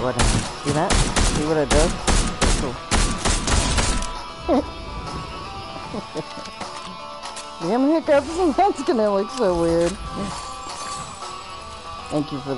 what I see that? See what it does? Cool. Damn hiccups, that's gonna look so weird. Thank you for the